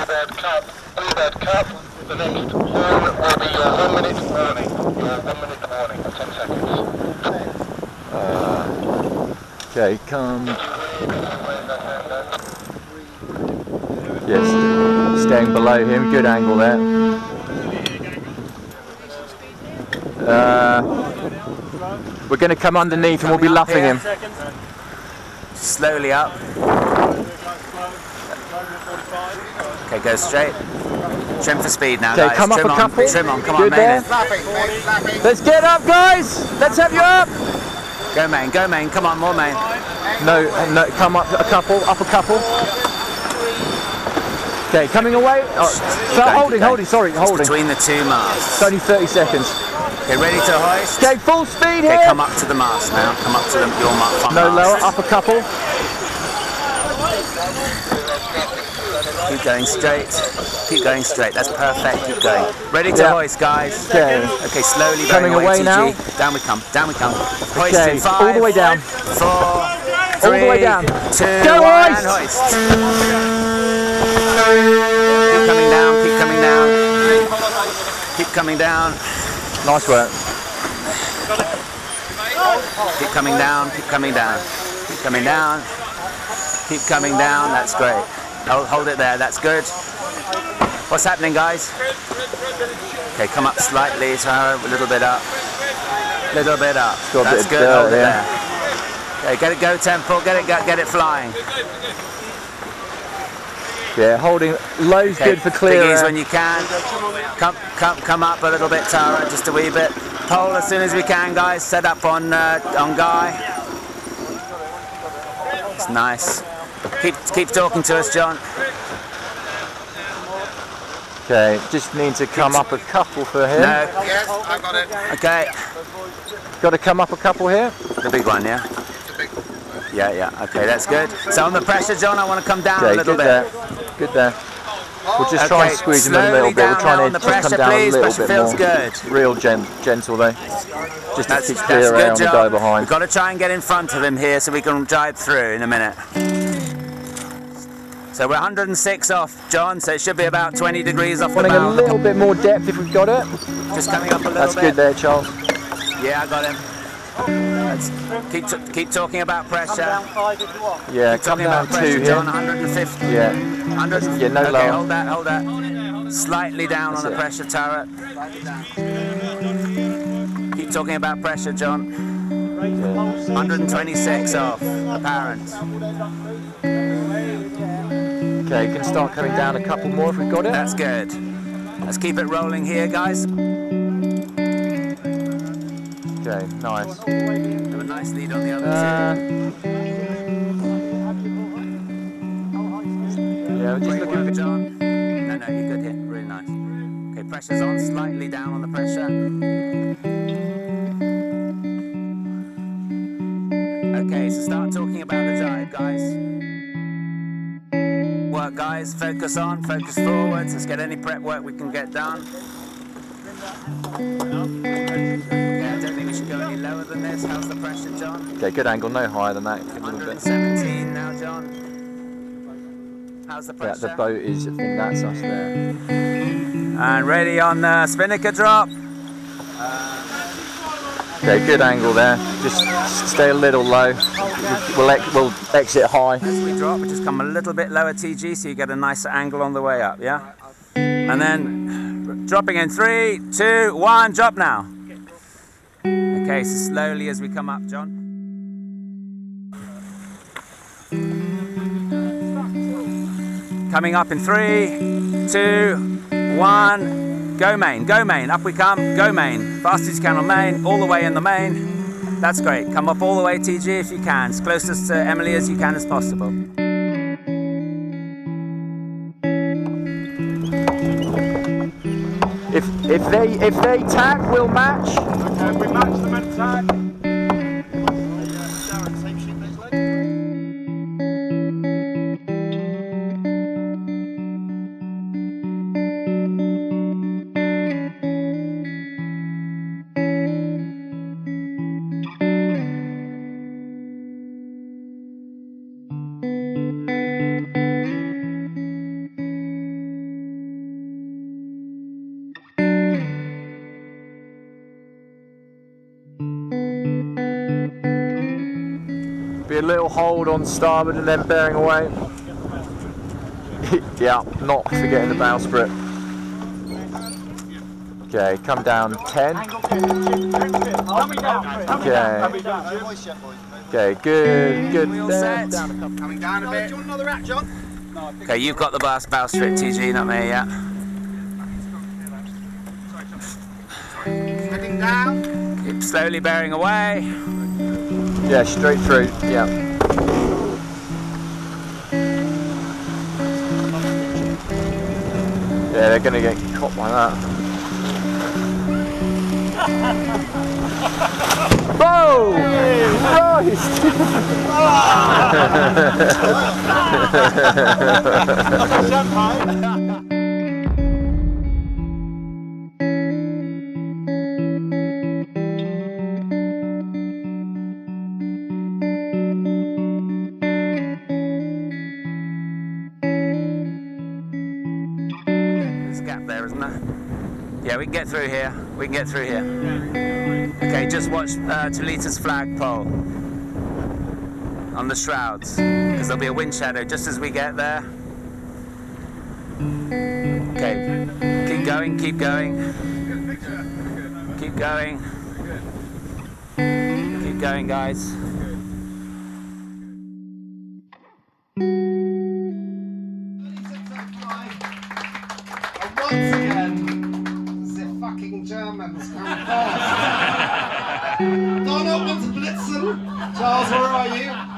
Bluebird Cup, Bluebird Cup, the next horn will be your one minute warning. Your one minute warning, 10 seconds. Uh, Okay, come. Yes, staying below him. Good angle there. Uh, we're going to come underneath and we'll be luffing him. Slowly up. Okay, go straight. Trim for speed now, Okay, guys. come up trim a on, couple. Trim on, come Good on, there. main. Let's get up, guys. Let's have you up. Go main, go main. Come on, more main. No, no, come up a couple, up a couple. Okay, coming away. Oh, so going, holding, holding. Sorry, It's holding. between the two masts. It's only 30 seconds. Okay, ready to hoist. Okay, full speed Okay, here. come up to the mast now. Come up to the, your ma- front No lower, up a couple. Keep going straight. Keep going straight. That's perfect. Keep going. Ready to Yeah. hoist, guys. Okay. Okay, slowly Coming going away now. Down we come. Down we come. Hoist Okay, in five. all the way down. Four. All the way down. Two. Go one, hoist. hoist. Keep coming down. Keep coming down. Keep coming down. Nice work. Keep coming down. Keep coming down. Keep coming down. Keep coming down. That's great. Hold, hold it there. That's good. What's happening, guys? Okay, come up slightly, Tara, a little bit up. Little bit up. That's bit good. Hold it there. Okay, get it go temple, Get it go, get it flying. Yeah, holding low's Okay, good for clear. air. when you can. Come, come, come up a little bit, Tara, just a wee bit. Pole as soon as we can, guys. Set up on uh, on Guy. It's nice. Keep keep talking to us, John. Okay, just need to come up a couple for him. No. Yes, I've got it. Okay. Got to come up a couple here. The big one, yeah. Yeah, yeah. Okay, that's good. So on the pressure, John, I want to come down a little good bit. there. Good there. We'll just try Okay, and squeeze him a little bit. We're trying to just come down please. a little Pressure bit feels more. good. Real gen- gentle though. Just That's, to keep clear good on the behind. We've got to try and get in front of him here so we can drive through in a minute. So we're 106 off, John, so it should be about 20 degrees off the Wanting a little bit more depth if we've got it. Just coming up a little That's bit. good there, Charles. Yeah, I got him. Let's keep, t- keep talking about pressure. Yeah, Keep talking about pressure, two John. here. 150. Yeah, 100. Yeah, no okay, lower. hold that, hold that. Slightly down That's on the it. pressure turret. Keep talking about pressure, John. 126 off, apparent. okay, you can start coming down a couple more if we've got it. That's good. Let's keep it rolling here, guys. Okay, nice. Have a nice lead on the other Uh, yeah, we're just Great looking work, John. No, no, you're good here. Really nice. Okay, pressure's on, slightly down on the pressure. Okay, so start talking about the jibe, guys. Work, guys. Focus on, focus forwards. Let's get any prep work we can get done. Lower than this. How's the pressure, John? Okay, good angle, no higher than that. A 117 now, John. How's the Yeah, the boat is, I think that's us there. And ready on the spinnaker drop. Okay, good angle there. Just stay a little low. We'll, ex- we'll exit high. As we drop, we just come a little bit lower TG so you get a nicer angle on the way up, yeah? And then dropping in three, two, one, drop now. Okay, so slowly as we come up, John. Coming up in three, two, one, go main, go main, up we come, go main. Fast as you can on main, all the way in the main. That's great. Come up all the way, TG, if you can, as closest to Emily as you can as possible. If if they if they tag, we'll match. We match them at tag. A little hold on starboard and then bearing away. yeah, not forgetting the bowsprit. Okay, come down 10. Okay. Okay, good, good. We all Down, set? down a couple. Coming down a bit. Okay, you've got the bow, bowsprit, TG, not me, yeah. Heading down. Keep slowly bearing away. Yeah, straight through. Yeah. Yeah, they're gonna get caught by that. Whoa! Christ! Gap there, isn't there? Yeah, we can get through here. We can get through here. Okay, just watch uh, Talitha's flagpole on the shrouds, because there'll be a wind shadow just as we get there. Okay, keep going, keep going. Keep going. Keep going, guys. once again, the fucking Germans come first. Donald wants Blitzen. Charles, where are you?